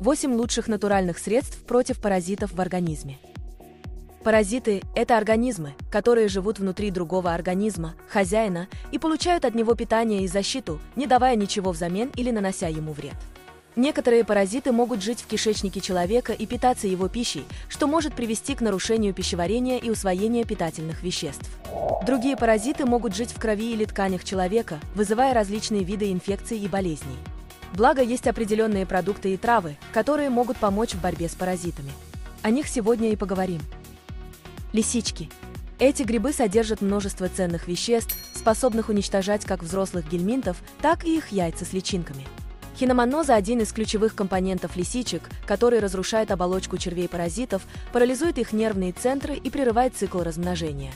8 лучших натуральных средств против паразитов в организме. Паразиты – это организмы, которые живут внутри другого организма, хозяина, и получают от него питание и защиту, не давая ничего взамен или нанося ему вред. Некоторые паразиты могут жить в кишечнике человека и питаться его пищей, что может привести к нарушению пищеварения и усвоения питательных веществ. Другие паразиты могут жить в крови или тканях человека, вызывая различные виды инфекций и болезней. Благо, есть определенные продукты и травы, которые могут помочь в борьбе с паразитами. О них сегодня и поговорим. Лисички. Эти грибы содержат множество ценных веществ, способных уничтожать как взрослых гельминтов, так и их яйца с личинками. Хиномоноза – один из ключевых компонентов лисичек, который разрушает оболочку червей-паразитов, парализует их нервные центры и прерывает цикл размножения.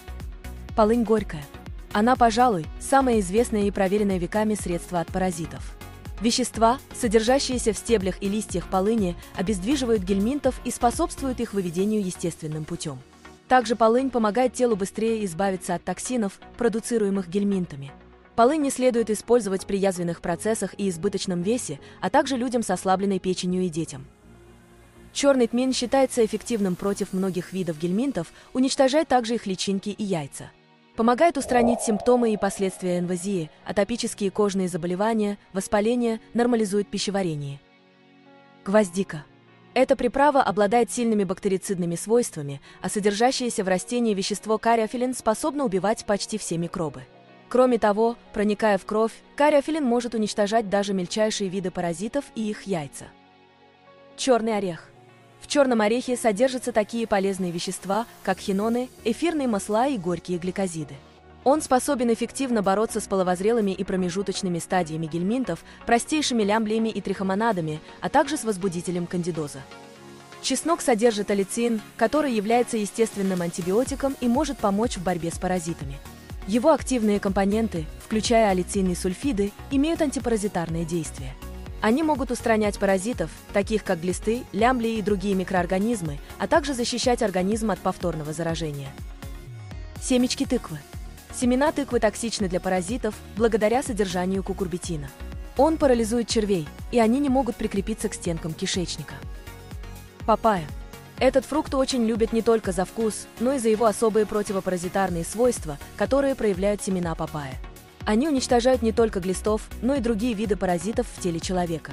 Полынь горькая. Она, пожалуй, самое известное и проверенное веками средство от паразитов. Вещества, содержащиеся в стеблях и листьях полыни, обездвиживают гельминтов и способствуют их выведению естественным путем. Также полынь помогает телу быстрее избавиться от токсинов, продуцируемых гельминтами. Полынь не следует использовать при язвенных процессах и избыточном весе, а также людям с ослабленной печенью и детям. Черный тмин считается эффективным против многих видов гельминтов, уничтожает также их личинки и яйца. Помогает устранить симптомы и последствия инвазии, атопические кожные заболевания, воспаление, нормализует пищеварение. Гвоздика. Эта приправа обладает сильными бактерицидными свойствами, а содержащееся в растении вещество кариофилин способно убивать почти все микробы. Кроме того, проникая в кровь, кариофилин может уничтожать даже мельчайшие виды паразитов и их яйца. Черный орех. В черном орехе содержатся такие полезные вещества, как хиноны, эфирные масла и горькие гликозиды. Он способен эффективно бороться с половозрелыми и промежуточными стадиями гельминтов, простейшими лямблиями и трихомонадами, а также с возбудителем кандидоза. Чеснок содержит алицин, который является естественным антибиотиком и может помочь в борьбе с паразитами. Его активные компоненты, включая алицин и сульфиды, имеют антипаразитарное действие. Они могут устранять паразитов, таких как глисты, лямбли и другие микроорганизмы, а также защищать организм от повторного заражения. Семечки тыквы. Семена тыквы токсичны для паразитов благодаря содержанию кукурбитина. Он парализует червей, и они не могут прикрепиться к стенкам кишечника. Папайя. Этот фрукт очень любят не только за вкус, но и за его особые противопаразитарные свойства, которые проявляют семена папайя. Они уничтожают не только глистов, но и другие виды паразитов в теле человека.